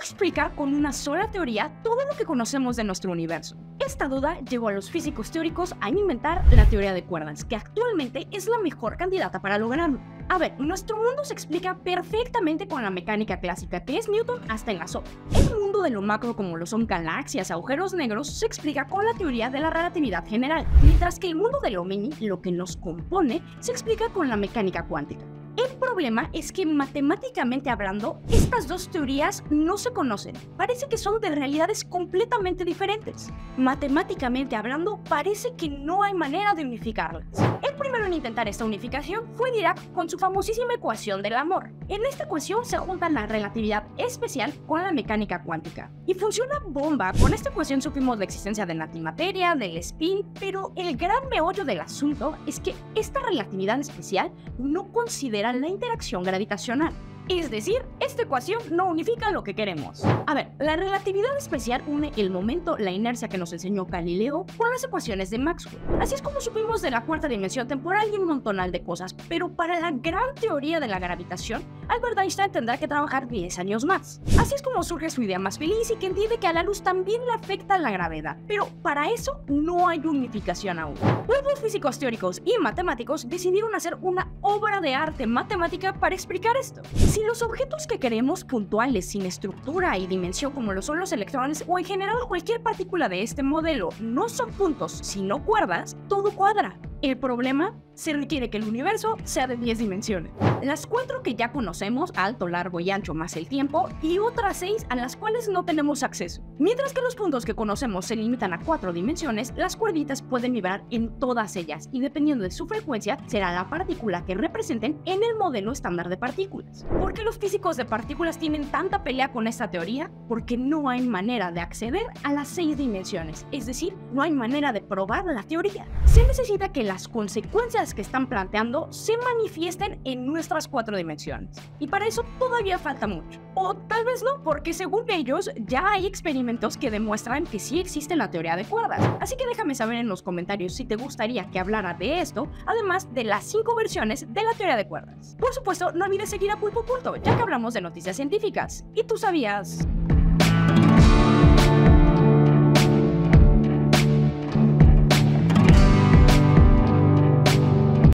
explicar con una sola teoría todo lo que conocemos de nuestro universo? Esta duda llevó a los físicos teóricos a inventar la teoría de cuerdas, que actualmente es la mejor candidata para lograrlo. A ver, nuestro mundo se explica perfectamente con la mecánica clásica, que es Newton hasta en la sopa. El mundo de lo macro, como lo son galaxias, agujeros negros, se explica con la teoría de la relatividad general, mientras que el mundo de lo mini, lo que nos compone, se explica con la mecánica cuántica. El problema es que matemáticamente hablando, estas dos teorías no se conocen. Parece que son de realidades completamente diferentes. Matemáticamente hablando, parece que no hay manera de unificarlas. Primero en intentar esta unificación fue Dirac con su famosísima ecuación del amor. En esta ecuación se junta la relatividad especial con la mecánica cuántica. Y funciona bomba. Con esta ecuación supimos la existencia de la antimateria, del spin, pero el gran meollo del asunto es que esta relatividad especial no considera la interacción gravitacional. Es decir, esta ecuación no unifica lo que queremos. A ver, la relatividad especial une el momento, la inercia que nos enseñó Galileo, con las ecuaciones de Maxwell. Así es como supimos de la cuarta dimensión temporal y un montonal de cosas, pero para la gran teoría de la gravitación, Albert Einstein tendrá que trabajar 10 años más. Así es como surge su idea más feliz y que entiende que a la luz también le afecta la gravedad, pero para eso no hay unificación aún. Luego físicos teóricos y matemáticos decidieron hacer una obra de arte matemática para explicar esto. Si los objetos que queremos puntuales, sin estructura y dimensión como lo son los electrones o en general cualquier partícula de este modelo, no son puntos, sino cuerdas, todo cuadra. El problema se requiere que el universo sea de 10 dimensiones. Las cuatro que ya conocemos, alto, largo y ancho más el tiempo, y otras seis a las cuales no tenemos acceso. Mientras que los puntos que conocemos se limitan a cuatro dimensiones, las cuerditas pueden vibrar en todas ellas y dependiendo de su frecuencia será la partícula que representen en el modelo estándar de partículas. ¿Por qué los físicos de partículas tienen tanta pelea con esta teoría? Porque no hay manera de acceder a las seis dimensiones, es decir, no hay manera de probar la teoría. Se necesita que las consecuencias que están planteando se manifiesten en nuestras cuatro dimensiones. Y para eso todavía falta mucho. O tal vez no, porque según ellos ya hay experimentos que demuestran que sí existe la teoría de cuerdas. Así que déjame saber en los comentarios si te gustaría que hablara de esto, además de las cinco versiones de la teoría de cuerdas. Por supuesto, no olvides seguir a Pulpo Oculto, ya que hablamos de noticias científicas. ¿Y tú sabías?